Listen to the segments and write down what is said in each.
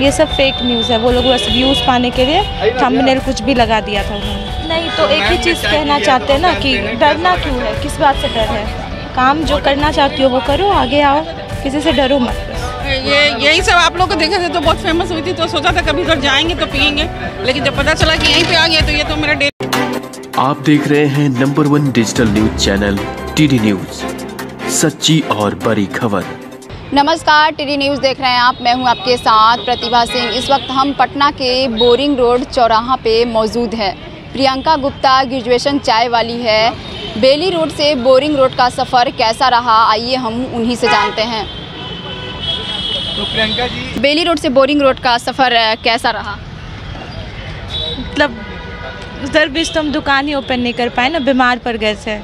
ये सब fake news है। वो लोग बस व्यूज़ पाने के लिए थंबनेल कुछ भी लगा दिया था उन्होंने। नहीं तो एक ही चीज़ कहना चाहते हैं ना कि डरना क्यों है? किस बात से डर है? काम जो करना चाहती हो वो करो आगे आओ। किसी से डरो मत। ये यही सब आप लोग को देखे थे तो बहुत फ़ेमस हुई थी तो सोचा था कभी उधर जाएँगे तो पियेंगे लेकिन जब पता चला कि यहीं पे आ गया तो ये तो मेरा डे आप देख रहे हैं number one digital news channel TD news सच्ची और बड़ी खबर। नमस्कार टीडी न्यूज़ देख रहे हैं आप। मैं हूँ आपके साथ प्रतिभा सिंह। इस वक्त हम पटना के बोरिंग रोड चौराहा पे मौजूद हैं। प्रियंका गुप्ता ग्रेजुएशन चाय वाली है। बेली रोड से बोरिंग रोड का सफ़र कैसा रहा? आइए हम उन्हीं से जानते हैं। तो प्रियंका जी बेली रोड से बोरिंग रोड का सफ़र कैसा रहा? मतलब उधर बीच तो हम दुकान ही ओपन नहीं कर पाए ना बीमार पड़ गए थे।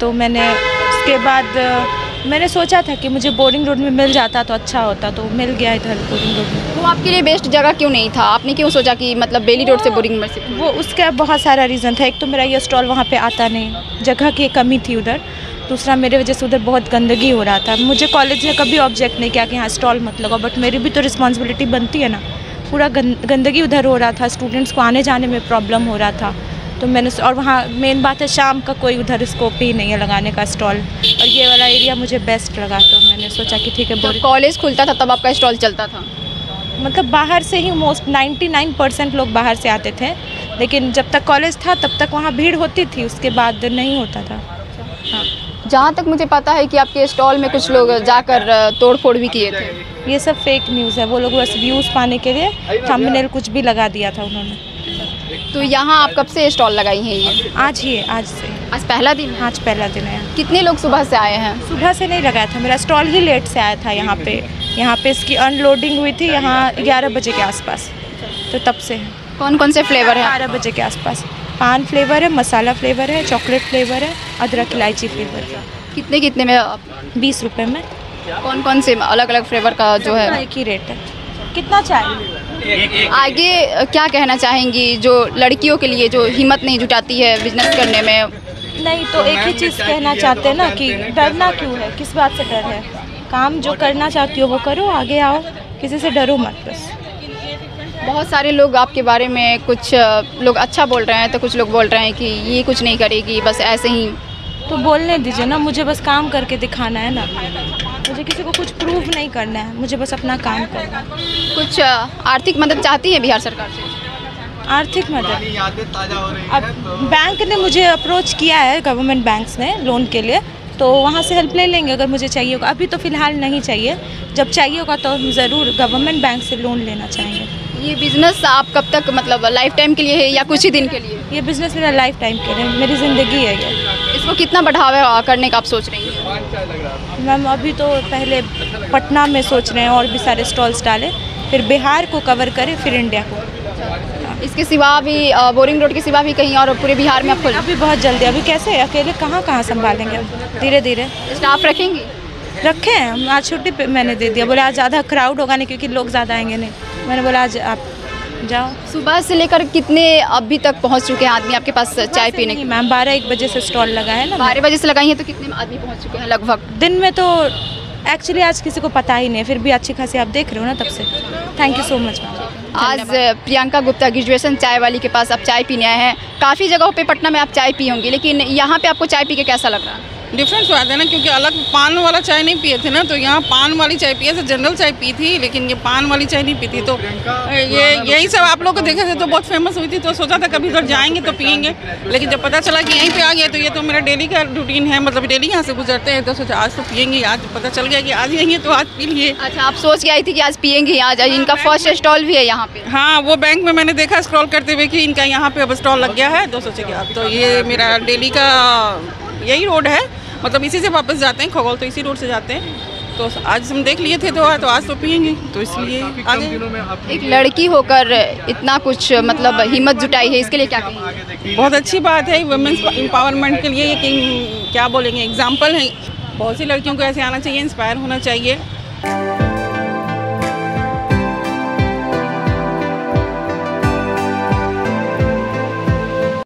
तो मैंने उसके बाद मैंने सोचा था कि मुझे बोरिंग रोड में मिल जाता तो अच्छा होता तो मिल गया इधर बोरिंग रोड में वो आपके लिए बेस्ट जगह क्यों नहीं था? आपने क्यों सोचा कि मतलब बेली रोड से बोरिंग में से वो उसका बहुत सारा रीज़न था। एक तो मेरा ये स्टॉल वहाँ पे आता नहीं जगह की कमी थी उधर। दूसरा मेरे वजह से उधर बहुत गंदगी हो रहा था। मुझे कॉलेज ने कभी ऑब्जेक्ट नहीं किया कि हाँ स्टॉल मत लगाओ बट मेरी भी तो रिस्पॉन्सिबिलिटी बनती है ना। पूरा गंद, गंदगी उधर हो रहा था। स्टूडेंट्स को आने जाने में प्रॉब्लम हो रहा था। तो मैंने और वहाँ मेन बात है शाम का कोई उधर स्कोप ही नहीं है लगाने का स्टॉल और ये वाला एरिया मुझे बेस्ट लगा तो मैंने सोचा कि ठीक है बोरिंग कॉलेज खुलता था तब आपका स्टॉल चलता था? मतलब बाहर से ही मोस्ट 99 परसेंट लोग बाहर से आते थे। लेकिन जब तक कॉलेज था तब तक वहाँ भीड़ होती थी उसके बाद नहीं होता था। हाँ। जहाँ तक मुझे पता है कि आपके स्टॉल में कुछ लोग जाकर अ, तोड़ फोड़ भी किए थे। ये सब फेक न्यूज़ है वो लोग बस व्यूज़ पाने के लिए थंबनेल कुछ भी लगा दिया था उन्होंने। तो यहाँ आप कब से स्टॉल लगाई हैं ये? आज ही है आज से। आज पहला दिन है? आज पहला दिन है। कितने लोग सुबह से आए हैं? सुबह से नहीं लगाया था मेरा स्टॉल ही लेट से आया था यहाँ पे। यहाँ पे इसकी अनलोडिंग हुई थी यहाँ ग्यारह बजे के आसपास। तो तब से है। कौन कौन से फ्लेवर हैं बारह बजे के आसपास। पान फ्लेवर है मसाला फ्लेवर है चॉकलेट फ्लेवर है अदरक इलायची फ्लेवर है। कितने कितने में बीस रुपये में। कौन कौन से अलग अलग फ्लेवर का जो है? एक ही रेट है। कितना चाहिए? आगे क्या कहना चाहेंगी जो लड़कियों के लिए जो हिम्मत नहीं जुटाती है बिज़नेस करने में? नहीं तो एक ही चीज़ कहना चाहते हैं ना कि डरना क्यों है? किस बात से डर है? काम जो करना चाहती हो वो करो आगे आओ किसी से डरो मत बस। बहुत सारे लोग आपके बारे में कुछ लोग अच्छा बोल रहे हैं तो कुछ लोग बोल रहे हैं कि ये कुछ नहीं करेगी बस ऐसे ही। तो बोलने दीजिए ना मुझे बस काम करके दिखाना है ना। मुझे किसी को कुछ प्रूव नहीं करना है। मुझे बस अपना काम करना है। कुछ आर्थिक मदद चाहती है बिहार सरकार से? आर्थिक मदद? अब बैंक ने मुझे अप्रोच किया है गवर्नमेंट बैंक्स ने लोन के लिए। तो वहाँ से हेल्प ले लेंगे अगर मुझे चाहिए होगा। अभी तो फ़िलहाल नहीं चाहिए। जब चाहिए होगा तो हम ज़रूर गवर्नमेंट बैंक से लोन लेना चाहेंगे। ये बिज़नेस आप कब तक मतलब लाइफ टाइम के लिए है या कुछ ही दिन के लिए? ये बिज़नेस मेरा लाइफ टाइम के लिए मेरी ज़िंदगी है ये। इसको कितना बढ़ावा करने का आप सोच रही हैं? मैम अभी तो पहले पटना में सोच रहे हैं और भी सारे स्टॉल्स डालें फिर बिहार को कवर करें फिर इंडिया को। इसके सिवा भी बोरिंग रोड के सिवा भी कहीं और पूरे बिहार में आप खोल? अभी बहुत जल्दी अभी कैसे अकेले कहाँ कहाँ संभालेंगे धीरे धीरे। स्टाफ रखेंगी? रखे हैं आज छुट्टी पे मैंने दे दिया बोले आज ज़्यादा क्राउड होगा नहीं क्योंकि लोग ज़्यादा आएँगे नहीं। मैंने बोला आज आप जाओ। सुबह से लेकर कितने अभी तक पहुँच चुके हैं आदमी आपके पास चाय पीने की मैम बारह एक बजे से स्टॉल लगा है ना बारह बजे से लगाई हैं तो कितने आदमी पहुँच चुके हैं लगभग? दिन में तो एक्चुअली आज किसी को पता ही नहीं है फिर भी अच्छी खासी आप देख रहे हो ना तब से। Thank you so much ma'am. आज प्रियंका गुप्ता ग्रेजुएशन चाय वाली के पास आप चाय पीने आए हैं। काफ़ी जगहों पे पटना में आप चाय पी होंगी लेकिन यहाँ पे आपको चाय पी के कैसा लग रहा? है डिफरेंस बात है ना क्योंकि अलग पान वाला चाय नहीं पिए थे ना तो यहाँ पान वाली चाय पिए थे जनरल चाय पी थी लेकिन ये पान वाली चाय नहीं पीती। तो ये यही सब आप लोग को देखे थे तो बहुत फ़ेमस हुई थी तो सोचा था कभी उधर जाएँगे तो पियेंगे। लेकिन जब पता चला कि यहीं पे आ गया तो ये तो मेरा डेली का रूटीन है मतलब डेली यहाँ से गुजरते हैं तो सोचा आज तो पियेंगे आज पता चल गया कि आज यहीं है तो आज पी लिए। अच्छा आप सोच के आई थी कि आज पियेंगे आज आज इनका फ़र्स्ट स्टॉल भी है यहाँ पे। हाँ वो बैंक में मैंने देखा स्क्रॉल करते हुए कि इनका यहाँ पे अब स्टॉल लग गया है तो सोचे कि अब तो ये मेरा डेली का यही रोड है। मतलब इसी से वापस जाते हैं खगोल तो इसी रोड से जाते हैं। तो आज हम देख लिए थे तो तो आज तो पियेंगे तो इसलिए आगे। एक लड़की होकर इतना कुछ मतलब हिम्मत जुटाई है इसके लिए क्या कहेंगे? बहुत अच्छी बात है वुमेंस एम्पावरमेंट के लिए ये कि क्या बोलेंगे एग्ज़ाम्पल है। बहुत सी लड़कियों को ऐसे आना चाहिए इंस्पायर होना चाहिए।